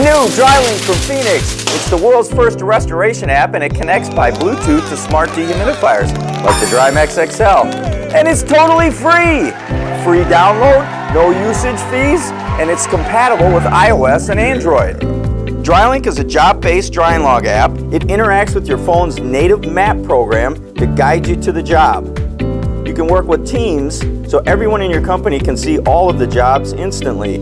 new DryLink from Phoenix. It's the world's first restoration app and it connects by Bluetooth to smart dehumidifiers like the Drymax XL. And it's totally free. Free download, no usage fees, and it's compatible with iOS and Android. DryLink is a job-based drying log app. It interacts with your phone's native map program to guide you to the job. You can work with teams so everyone in your company can see all of the jobs instantly.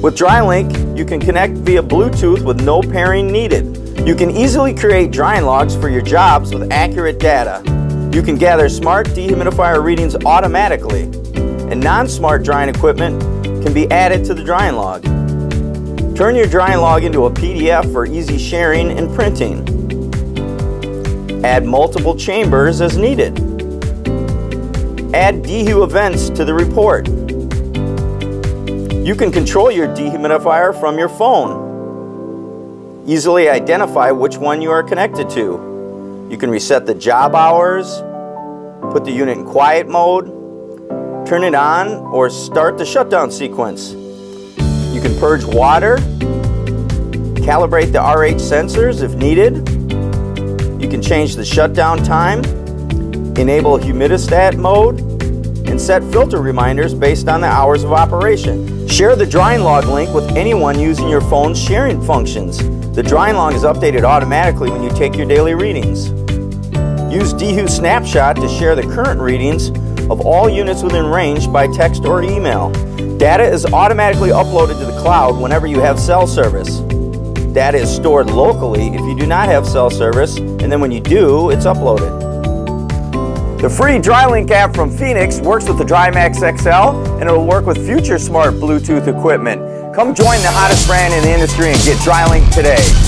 With DryLink, you can connect via Bluetooth with no pairing needed. You can easily create drying logs for your jobs with accurate data. You can gather smart dehumidifier readings automatically, and non-smart drying equipment can be added to the drying log. Turn your drying log into a PDF for easy sharing and printing. Add multiple chambers as needed. Add dehu events to the report. You can control your dehumidifier from your phone. Easily identify which one you are connected to. You can reset the job hours, put the unit in quiet mode, turn it on, or start the shutdown sequence. You can purge water, calibrate the RH sensors if needed. You can change the shutdown time, enable humidistat mode, and set filter reminders based on the hours of operation. Share the drying log link with anyone using your phone's sharing functions. The drying log is updated automatically when you take your daily readings. Use Dehu Snapshot to share the current readings of all units within range by text or email. Data is automatically uploaded to the cloud whenever you have cell service. Data is stored locally if you do not have cell service, and then when you do, it's uploaded. The free DryLink app from Phoenix works with the Drymax XL and it'll work with future smart Bluetooth equipment. Come join the hottest brand in the industry and get DryLink today.